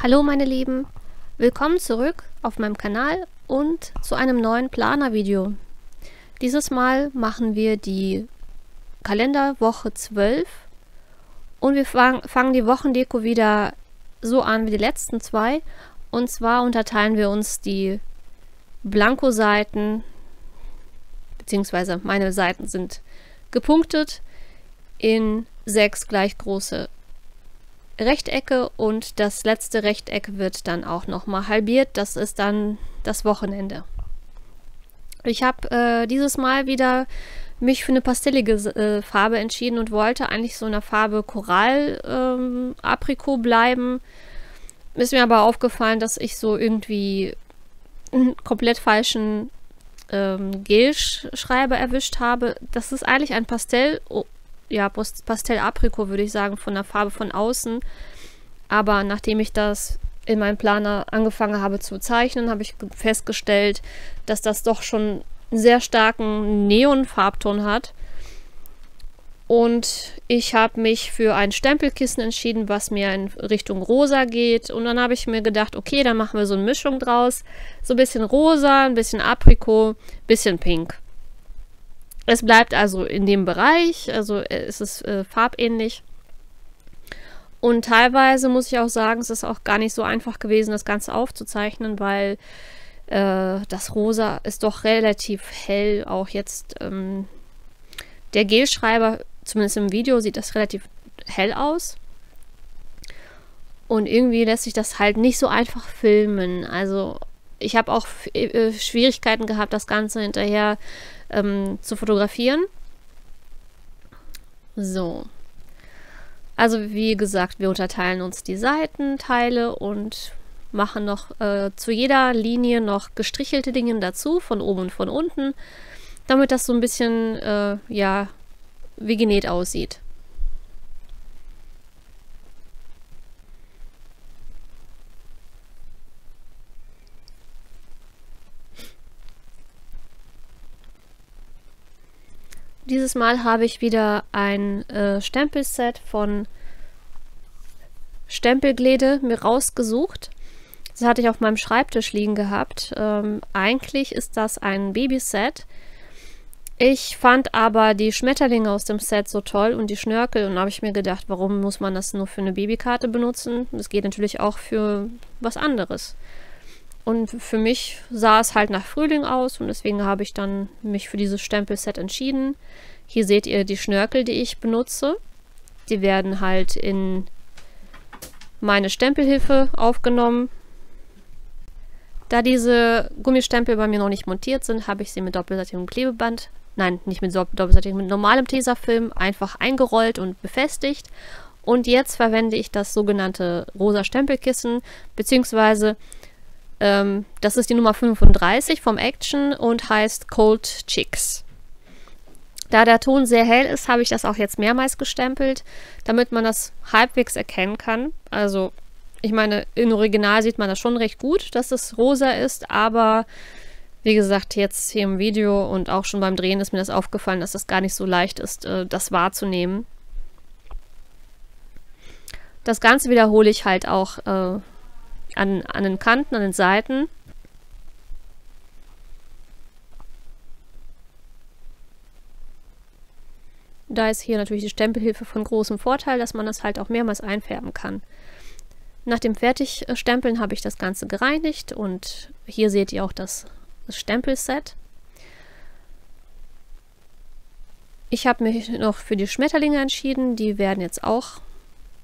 Hallo meine Lieben, willkommen zurück auf meinem Kanal und zu einem neuen Planer-Video. Dieses Mal machen wir die Kalenderwoche 12 und wir fang, fangen die Wochendeko wieder so an wie die letzten zwei. Und zwar unterteilen wir uns die Blanko-Seiten, beziehungsweise meine Seiten sind gepunktet in sechs gleich große Rechtecke und das letzte Rechteck wird dann auch nochmal halbiert. Das ist dann das Wochenende. Ich habe äh, dieses Mal wieder mich für eine pastellige äh, Farbe entschieden und wollte eigentlich so in der Farbe Korall ähm, Aprikot bleiben. Ist mir aber aufgefallen, dass ich so irgendwie einen komplett falschen ähm, Gel-Schreiber erwischt habe. Das ist eigentlich ein Pastell ja, Pastell Aprikot, würde ich sagen, von der Farbe von außen. Aber nachdem ich das in meinem Planer angefangen habe zu zeichnen, habe ich festgestellt, dass das doch schon einen sehr starken Neonfarbton hat. Und ich habe mich für ein Stempelkissen entschieden, was mir in Richtung rosa geht. Und dann habe ich mir gedacht, okay, dann machen wir so eine Mischung draus. So ein bisschen rosa, ein bisschen Aprikot, ein bisschen pink. Es bleibt also in dem Bereich, also äh, es ist äh, farbähnlich. Und teilweise muss ich auch sagen, es ist auch gar nicht so einfach gewesen, das Ganze aufzuzeichnen, weil äh, das Rosa ist doch relativ hell. Auch jetzt ähm, der Gelschreiber, zumindest im Video, sieht das relativ hell aus. Und irgendwie lässt sich das halt nicht so einfach filmen. Also ich habe auch äh, Schwierigkeiten gehabt, das Ganze hinterher ähm, zu fotografieren. So. Also wie gesagt, wir unterteilen uns die Seitenteile und machen noch äh, zu jeder Linie noch gestrichelte Dinge dazu, von oben und von unten, damit das so ein bisschen, äh, ja, wie genäht aussieht. Dieses Mal habe ich wieder ein äh, Stempelset von Stempelglede mir rausgesucht. Das hatte ich auf meinem Schreibtisch liegen gehabt. Ähm, eigentlich ist das ein Babyset. Ich fand aber die Schmetterlinge aus dem Set so toll und die Schnörkel und habe ich mir gedacht, warum muss man das nur für eine Babykarte benutzen? Das geht natürlich auch für was anderes. Und für mich sah es halt nach Frühling aus und deswegen habe ich dann mich für dieses Stempelset entschieden. Hier seht ihr die Schnörkel, die ich benutze. Die werden halt in meine Stempelhilfe aufgenommen. Da diese Gummistempel bei mir noch nicht montiert sind, habe ich sie mit doppelseitigem Klebeband, nein, nicht mit doppelseitigem, mit normalem Tesafilm einfach eingerollt und befestigt. Und jetzt verwende ich das sogenannte rosa Stempelkissen, beziehungsweise ähm, das ist die Nummer 35 vom Action und heißt Cold Chicks. Da der Ton sehr hell ist, habe ich das auch jetzt mehrmals gestempelt, damit man das halbwegs erkennen kann. Also, ich meine, im Original sieht man das schon recht gut, dass es rosa ist, aber wie gesagt, jetzt hier im Video und auch schon beim Drehen ist mir das aufgefallen, dass das gar nicht so leicht ist, äh, das wahrzunehmen. Das Ganze wiederhole ich halt auch äh, an, an den Kanten, an den Seiten. Da ist hier natürlich die Stempelhilfe von großem Vorteil, dass man das halt auch mehrmals einfärben kann. Nach dem Fertigstempeln habe ich das Ganze gereinigt und hier seht ihr auch das, das Stempelset. Ich habe mich noch für die Schmetterlinge entschieden. Die werden jetzt auch,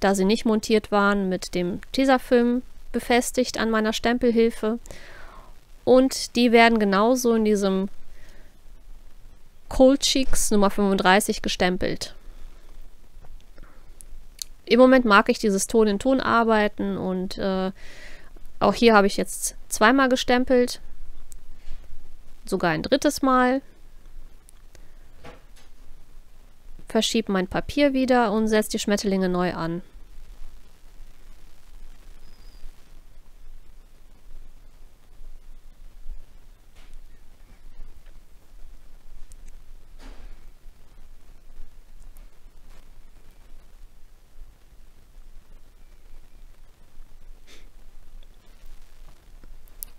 da sie nicht montiert waren, mit dem Tesafilm befestigt an meiner Stempelhilfe. Und die werden genauso in diesem Cold Cheeks Nummer 35 gestempelt. Im Moment mag ich dieses Ton in Ton arbeiten und äh, auch hier habe ich jetzt zweimal gestempelt. Sogar ein drittes Mal. Verschiebe mein Papier wieder und setze die Schmetterlinge neu an.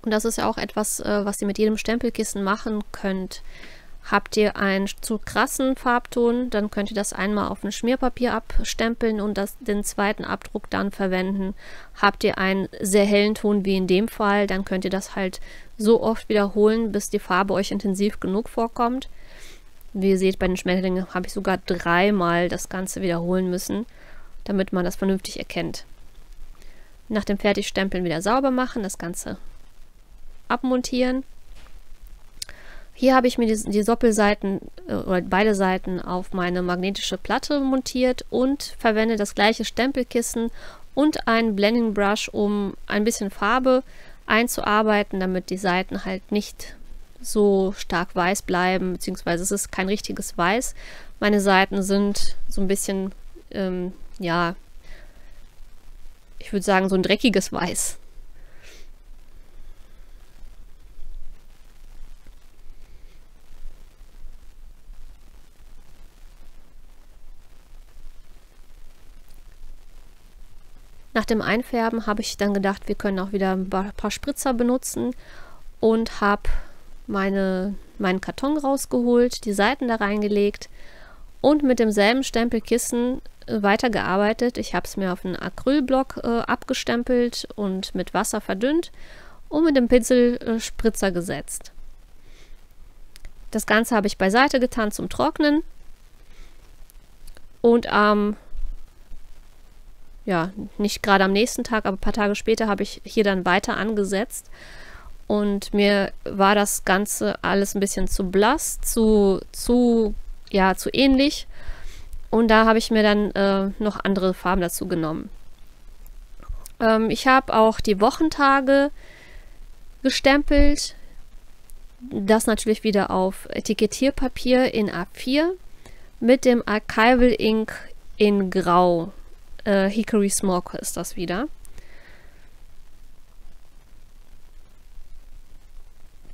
Und das ist ja auch etwas, äh, was ihr mit jedem Stempelkissen machen könnt. Habt ihr einen zu krassen Farbton, dann könnt ihr das einmal auf ein Schmierpapier abstempeln und das, den zweiten Abdruck dann verwenden. Habt ihr einen sehr hellen Ton wie in dem Fall, dann könnt ihr das halt so oft wiederholen, bis die Farbe euch intensiv genug vorkommt. Wie ihr seht, bei den Schmetterlingen habe ich sogar dreimal das Ganze wiederholen müssen, damit man das vernünftig erkennt. Nach dem Fertigstempeln wieder sauber machen, das Ganze abmontieren hier habe ich mir die, die Soppelseiten äh, oder beide Seiten auf meine magnetische Platte montiert und verwende das gleiche Stempelkissen und einen Blending Brush, um ein bisschen Farbe einzuarbeiten, damit die Seiten halt nicht so stark weiß bleiben, beziehungsweise es ist kein richtiges Weiß. Meine Seiten sind so ein bisschen, ähm, ja, ich würde sagen, so ein dreckiges Weiß. Nach dem Einfärben habe ich dann gedacht, wir können auch wieder ein paar Spritzer benutzen und habe meine, meinen Karton rausgeholt, die Seiten da reingelegt und mit demselben Stempelkissen äh, weitergearbeitet. Ich habe es mir auf einen Acrylblock äh, abgestempelt und mit Wasser verdünnt und mit dem Pinsel äh, Spritzer gesetzt. Das Ganze habe ich beiseite getan zum Trocknen und am ja, nicht gerade am nächsten Tag, aber ein paar Tage später habe ich hier dann weiter angesetzt. Und mir war das Ganze alles ein bisschen zu blass, zu, zu, ja, zu ähnlich. Und da habe ich mir dann äh, noch andere Farben dazu genommen. Ähm, ich habe auch die Wochentage gestempelt. Das natürlich wieder auf Etikettierpapier in A4 mit dem Archival Ink in Grau. Äh, Hickory Smoke ist das wieder.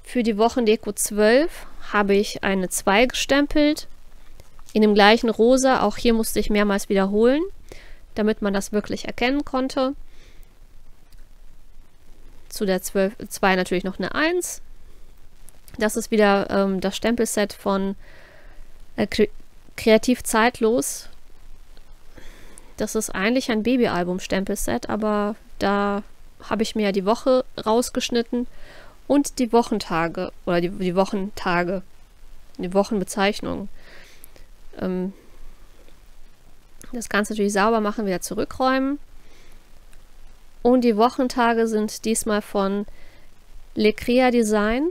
Für die Wochendeko 12 habe ich eine 2 gestempelt. In dem gleichen Rosa. Auch hier musste ich mehrmals wiederholen, damit man das wirklich erkennen konnte. Zu der 12, 2 natürlich noch eine 1. Das ist wieder ähm, das Stempelset von äh, Kreativ Zeitlos das ist eigentlich ein Babyalbum-Stempelset, aber da habe ich mir ja die Woche rausgeschnitten und die Wochentage oder die, die Wochentage, die Wochenbezeichnung. Ähm, das Ganze natürlich sauber machen, wieder zurückräumen. Und die Wochentage sind diesmal von Lecrea Design.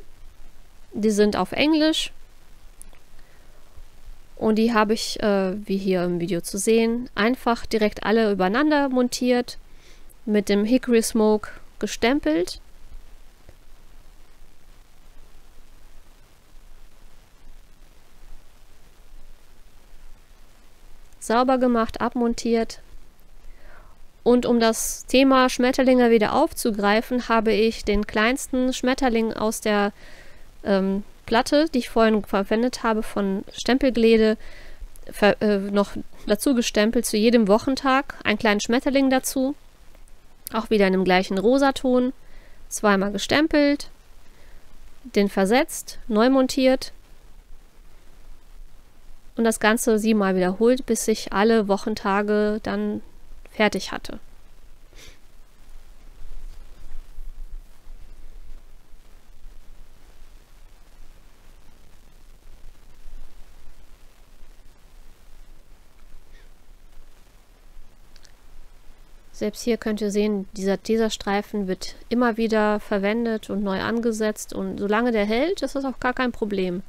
Die sind auf Englisch und die habe ich, äh, wie hier im Video zu sehen, einfach direkt alle übereinander montiert, mit dem Hickory Smoke gestempelt. Sauber gemacht, abmontiert. Und um das Thema Schmetterlinge wieder aufzugreifen, habe ich den kleinsten Schmetterling aus der ähm, Platte, die ich vorhin verwendet habe von Stempelglede, äh, noch dazu gestempelt zu jedem Wochentag. Einen kleinen Schmetterling dazu. Auch wieder in dem gleichen Rosaton. Zweimal gestempelt. Den versetzt, neu montiert. Und das Ganze siebenmal wiederholt, bis ich alle Wochentage dann fertig hatte. Selbst hier könnt ihr sehen, dieser Teserstreifen wird immer wieder verwendet und neu angesetzt und solange der hält, ist das auch gar kein Problem.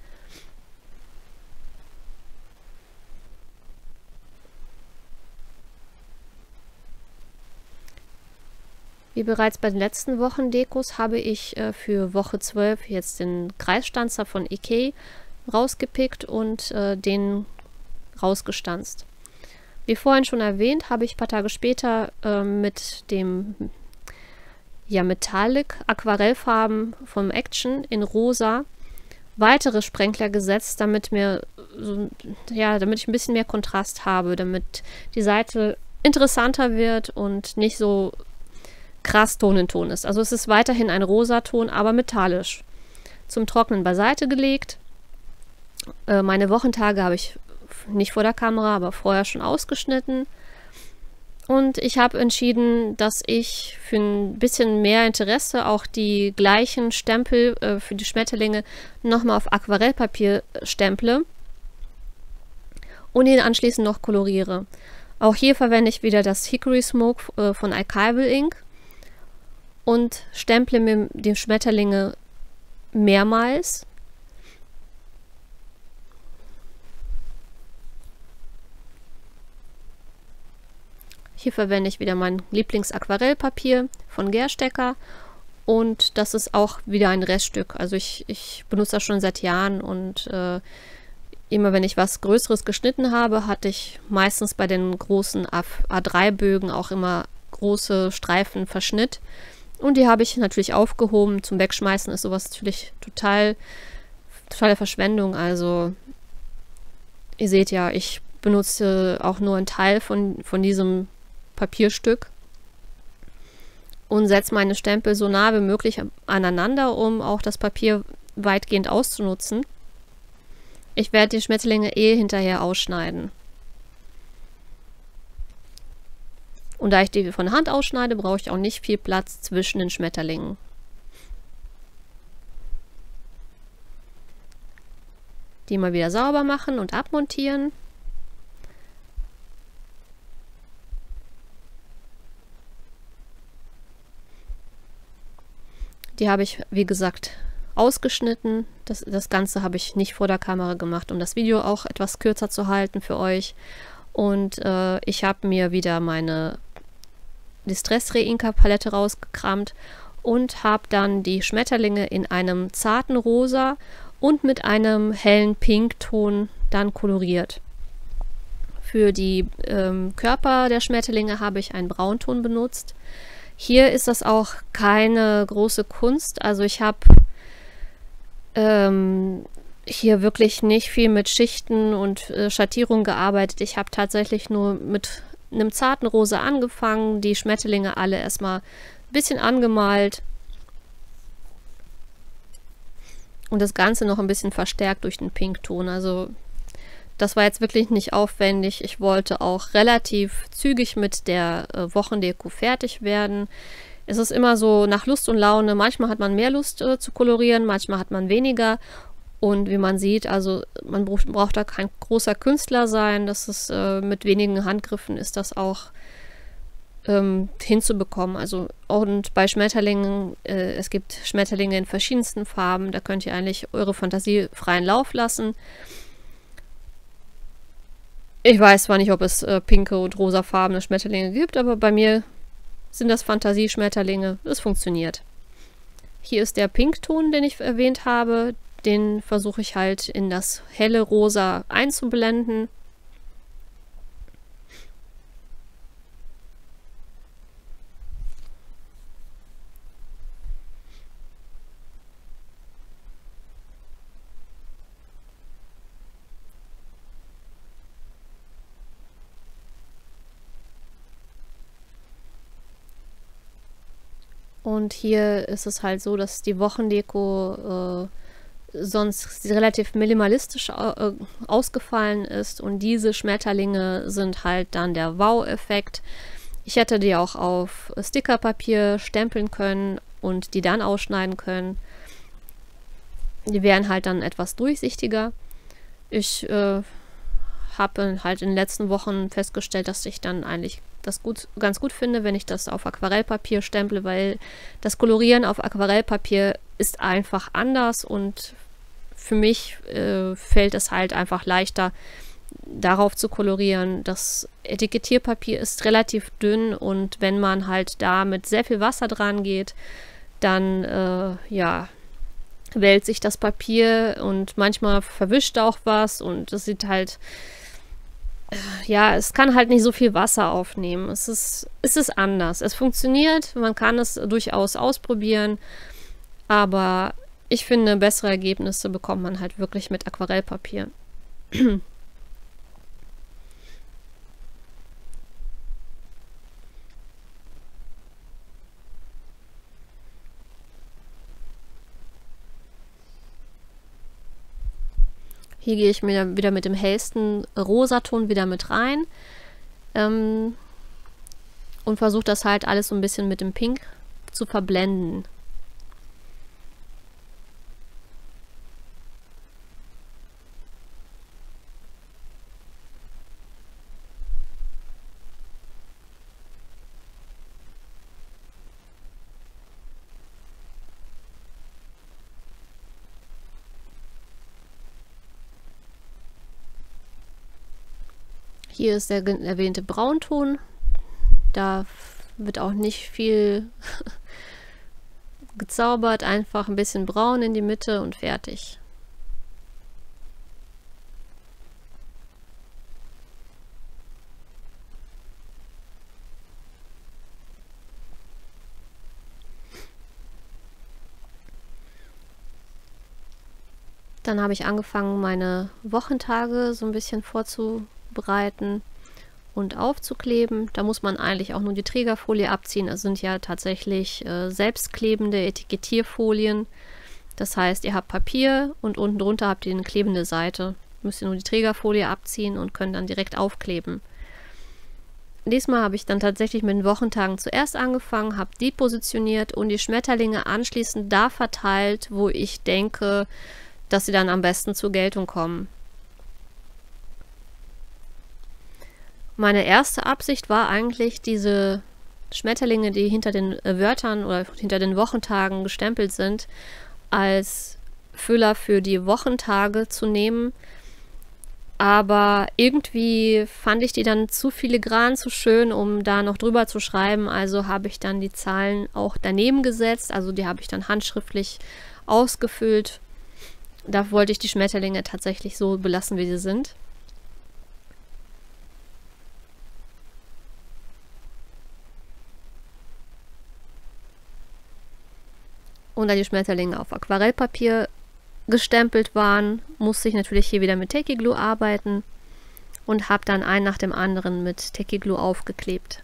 Wie bereits bei den letzten Wochen Dekos habe ich äh, für Woche 12 jetzt den Kreisstanzer von Ikea rausgepickt und äh, den rausgestanzt. Wie vorhin schon erwähnt, habe ich ein paar Tage später äh, mit dem ja, Metallic Aquarellfarben vom Action in rosa weitere Sprenkler gesetzt, damit mir so, ja, damit ich ein bisschen mehr Kontrast habe, damit die Seite interessanter wird und nicht so krass Ton in Ton ist. Also es ist weiterhin ein Rosaton, aber metallisch. Zum Trocknen beiseite gelegt. Äh, meine Wochentage habe ich nicht vor der Kamera, aber vorher schon ausgeschnitten. Und ich habe entschieden, dass ich für ein bisschen mehr Interesse auch die gleichen Stempel äh, für die Schmetterlinge nochmal auf Aquarellpapier stemple und ihn anschließend noch koloriere. Auch hier verwende ich wieder das Hickory Smoke äh, von Archival Ink und stemple mir die Schmetterlinge mehrmals. Hier verwende ich wieder mein Lieblingsaquarellpapier von Gerstecker und das ist auch wieder ein Reststück. Also ich, ich benutze das schon seit Jahren und äh, immer wenn ich was Größeres geschnitten habe, hatte ich meistens bei den großen A3-Bögen auch immer große Streifen Verschnitt. Und die habe ich natürlich aufgehoben. Zum Wegschmeißen ist sowas natürlich total, totale Verschwendung. Also, ihr seht ja, ich benutze auch nur einen Teil von, von diesem Papierstück und setze meine Stempel so nah wie möglich aneinander, um auch das Papier weitgehend auszunutzen. Ich werde die Schmetterlinge eh hinterher ausschneiden. Und da ich die von Hand ausschneide, brauche ich auch nicht viel Platz zwischen den Schmetterlingen. Die mal wieder sauber machen und abmontieren. Die habe ich, wie gesagt, ausgeschnitten. Das, das Ganze habe ich nicht vor der Kamera gemacht, um das Video auch etwas kürzer zu halten für euch. Und äh, ich habe mir wieder meine Distress Reinka Palette rausgekramt und habe dann die Schmetterlinge in einem zarten Rosa und mit einem hellen Pinkton dann koloriert. Für die ähm, Körper der Schmetterlinge habe ich einen Braunton benutzt. Hier ist das auch keine große Kunst. Also ich habe ähm, hier wirklich nicht viel mit Schichten und äh, Schattierung gearbeitet. Ich habe tatsächlich nur mit einem zarten Rosa angefangen, die Schmetterlinge alle erstmal ein bisschen angemalt und das Ganze noch ein bisschen verstärkt durch den Pinkton. Also das war jetzt wirklich nicht aufwendig. Ich wollte auch relativ zügig mit der äh, Wochendeko fertig werden. Es ist immer so nach Lust und Laune. Manchmal hat man mehr Lust äh, zu kolorieren, manchmal hat man weniger. Und wie man sieht, also man braucht, braucht da kein großer Künstler sein. Das ist äh, mit wenigen Handgriffen ist das auch ähm, hinzubekommen. Also und bei Schmetterlingen, äh, es gibt Schmetterlinge in verschiedensten Farben. Da könnt ihr eigentlich eure Fantasie freien Lauf lassen. Ich weiß zwar nicht, ob es äh, pinke und rosafarbene Schmetterlinge gibt, aber bei mir sind das Fantasieschmetterlinge. Es funktioniert. Hier ist der Pinkton, den ich erwähnt habe. Den versuche ich halt in das helle Rosa einzublenden. Und hier ist es halt so, dass die Wochendeko äh, sonst relativ minimalistisch äh, ausgefallen ist und diese Schmetterlinge sind halt dann der Wow-Effekt. Ich hätte die auch auf Stickerpapier stempeln können und die dann ausschneiden können. Die wären halt dann etwas durchsichtiger. Ich äh, habe halt in den letzten Wochen festgestellt, dass ich dann eigentlich das gut, ganz gut finde, wenn ich das auf Aquarellpapier stemple, weil das Kolorieren auf Aquarellpapier ist einfach anders und für mich äh, fällt es halt einfach leichter, darauf zu kolorieren. Das Etikettierpapier ist relativ dünn und wenn man halt da mit sehr viel Wasser dran geht, dann äh, ja, wälzt sich das Papier und manchmal verwischt auch was und es sieht halt ja, es kann halt nicht so viel Wasser aufnehmen. Es ist, es ist anders. Es funktioniert, man kann es durchaus ausprobieren, aber ich finde, bessere Ergebnisse bekommt man halt wirklich mit Aquarellpapier. Hier gehe ich mir wieder mit dem hellsten Rosaton wieder mit rein. Ähm, und versuche das halt alles so ein bisschen mit dem Pink zu verblenden. Hier ist der erwähnte Braunton. Da wird auch nicht viel gezaubert, einfach ein bisschen braun in die Mitte und fertig. Dann habe ich angefangen, meine Wochentage so ein bisschen vorzubereiten und aufzukleben. Da muss man eigentlich auch nur die Trägerfolie abziehen. Es sind ja tatsächlich äh, selbstklebende Etikettierfolien. Das heißt, ihr habt Papier und unten drunter habt ihr eine klebende Seite. Müsst ihr nur die Trägerfolie abziehen und könnt dann direkt aufkleben. Diesmal habe ich dann tatsächlich mit den Wochentagen zuerst angefangen, habe die positioniert und die Schmetterlinge anschließend da verteilt, wo ich denke, dass sie dann am besten zur Geltung kommen. Meine erste Absicht war eigentlich, diese Schmetterlinge, die hinter den äh, Wörtern oder hinter den Wochentagen gestempelt sind, als Füller für die Wochentage zu nehmen. Aber irgendwie fand ich die dann zu filigran, zu schön, um da noch drüber zu schreiben. Also habe ich dann die Zahlen auch daneben gesetzt. Also die habe ich dann handschriftlich ausgefüllt. Da wollte ich die Schmetterlinge tatsächlich so belassen, wie sie sind. Und da die Schmetterlinge auf Aquarellpapier gestempelt waren, musste ich natürlich hier wieder mit Techie Glue arbeiten und habe dann einen nach dem anderen mit Techie Glue aufgeklebt.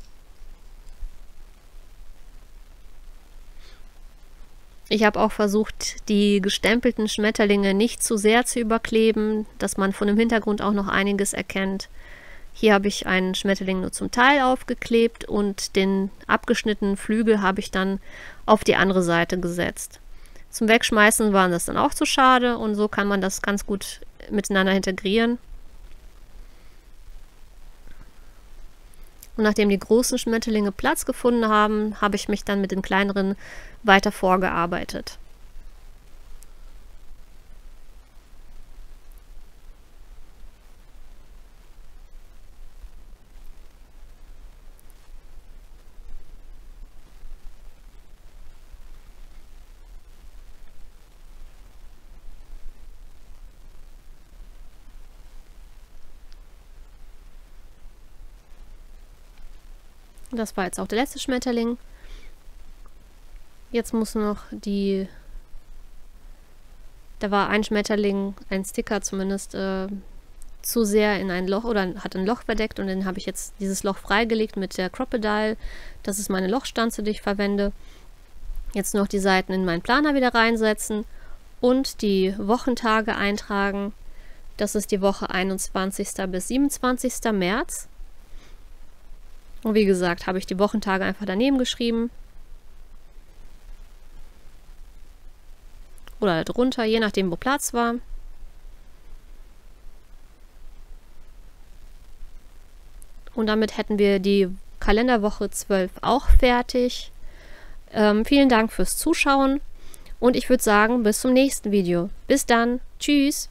Ich habe auch versucht, die gestempelten Schmetterlinge nicht zu sehr zu überkleben, dass man von dem Hintergrund auch noch einiges erkennt. Hier habe ich einen Schmetterling nur zum Teil aufgeklebt und den abgeschnittenen Flügel habe ich dann auf die andere Seite gesetzt. Zum Wegschmeißen waren das dann auch zu schade und so kann man das ganz gut miteinander integrieren. Und nachdem die großen Schmetterlinge Platz gefunden haben, habe ich mich dann mit den kleineren weiter vorgearbeitet. Das war jetzt auch der letzte Schmetterling. Jetzt muss noch die... Da war ein Schmetterling, ein Sticker zumindest, äh, zu sehr in ein Loch oder hat ein Loch verdeckt und dann habe ich jetzt dieses Loch freigelegt mit der Crocodile. Das ist meine Lochstanze, die ich verwende. Jetzt noch die Seiten in meinen Planer wieder reinsetzen und die Wochentage eintragen. Das ist die Woche 21. bis 27. März. Und wie gesagt, habe ich die Wochentage einfach daneben geschrieben. Oder darunter, je nachdem, wo Platz war. Und damit hätten wir die Kalenderwoche 12 auch fertig. Ähm, vielen Dank fürs Zuschauen und ich würde sagen, bis zum nächsten Video. Bis dann. Tschüss.